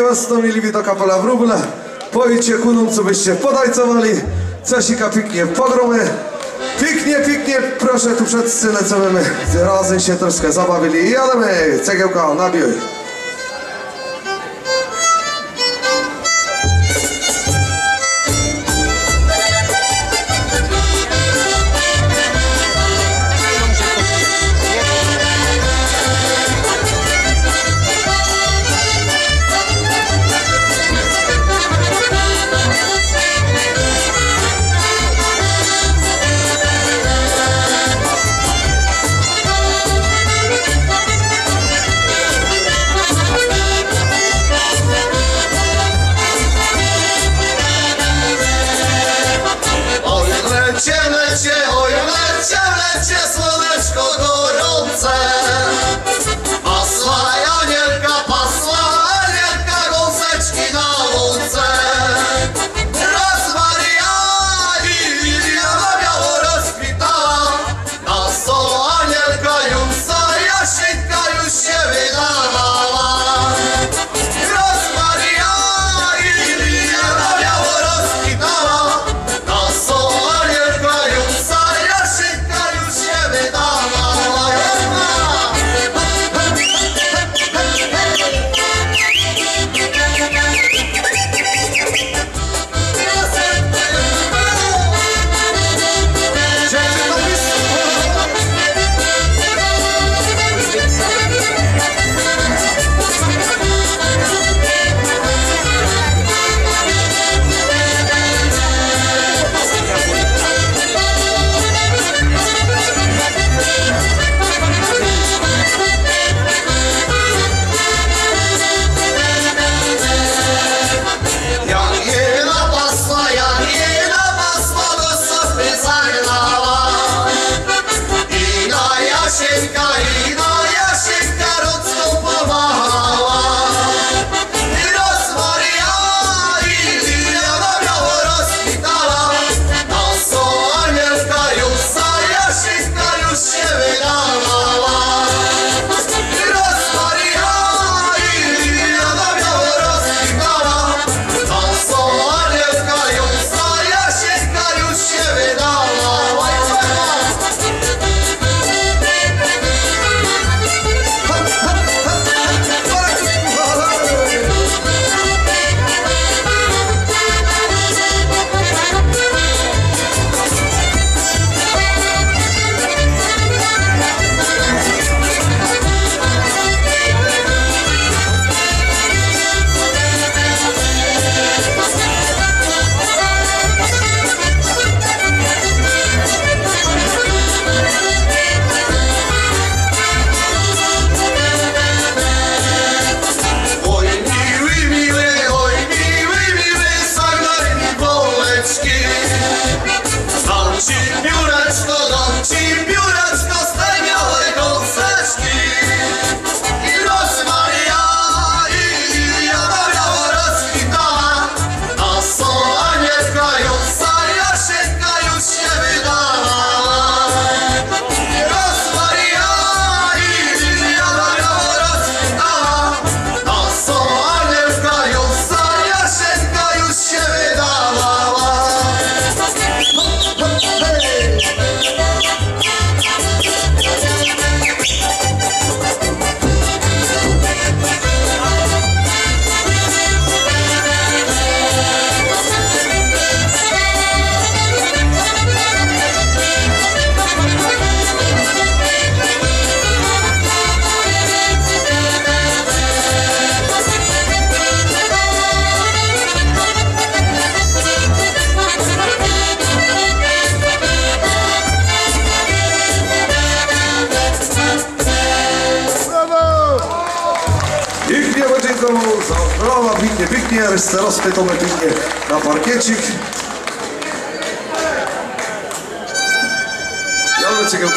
Nie was to mieli widoka pola wróbla. Pojcie kunom, co byście podajcowali. Cesika piknie pogromy. Piknie, piknie, proszę tu przed lecimy. Razem się troszkę zabawili. Jademy, cegiełka, nabiój. pięknie, pięknie, resztę rozpytamy pięknie na parkiecik. Ja lecę go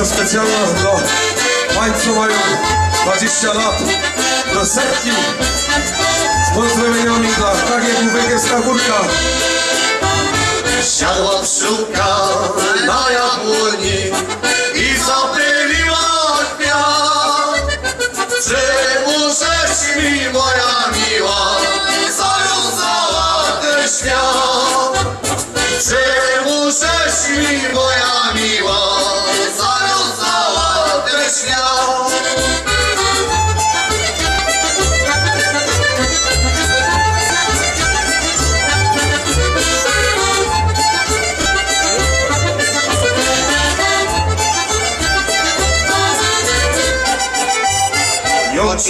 Dedykacja specjalna dla pań, mają 20 lat. do setki z pozdrowieniami dla KGW Węgierska Górka. Siadła pszczółka na jabłoni i zapyliła kwiat. Przymuszesz mi, moja miła, zawiązała ten świat. Przymuszesz mi, moja miła,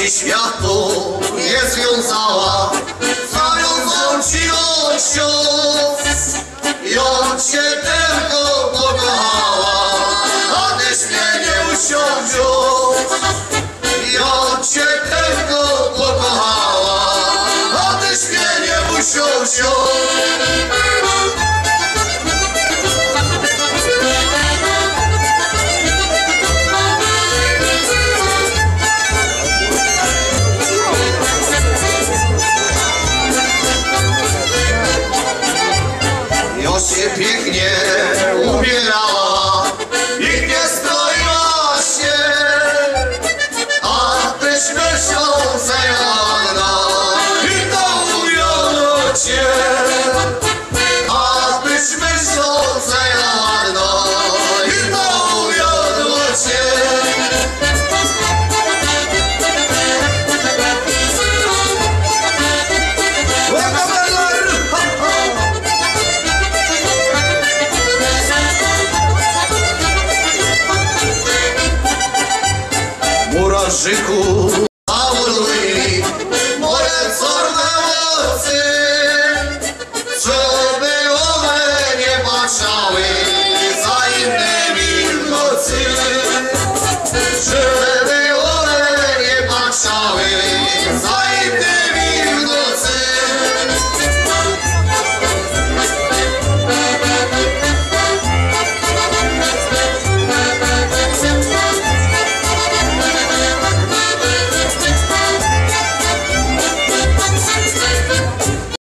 Ci światu nie związała, zawiązał ci osiąc. Ją cię tylko pokochała, a tyś mnie nie usiądził. Ją cię tylko pokochała, a tyś mnie nie usiądził. Się pięknie ubierała, Sure.